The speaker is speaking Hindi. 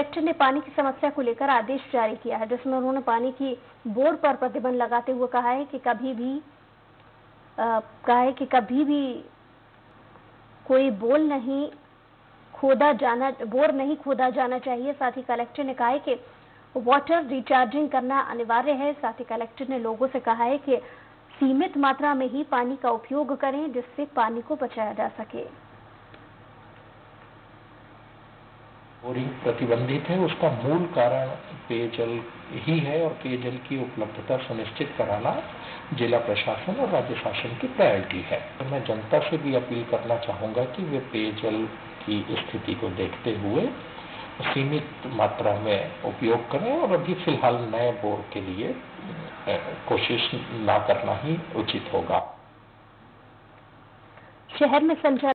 कलेक्टर ने पानी की समस्या को लेकर आदेश जारी किया है जिसमें उन्होंने पानी की बोर पर प्रतिबंध लगाते हुए कहा है कि कभी भी आ, कहा है कि कभी भी कोई बोल नहीं खोदा जाना बोर नहीं खोदा जाना चाहिए। साथ ही कलेक्टर ने कहा है कि वाटर रिचार्जिंग करना अनिवार्य है। साथ ही कलेक्टर ने लोगों से कहा है कि सीमित मात्रा में ही पानी का उपयोग करें जिससे पानी को बचाया जा सके। बोरिंग प्रतिबंधित है, उसका मूल कारण पेयजल ही है और पेयजल की उपलब्धता सुनिश्चित कराना जिला प्रशासन और राज्य शासन की प्रायोरिटी है। तो मैं जनता से भी अपील करना चाहूँगा कि वे पेयजल की स्थिति को देखते हुए सीमित मात्रा में उपयोग करें और अभी फ़िलहाल नए बोर के लिए कोशिश ना करना ही उचित होगा। शहर में संचालित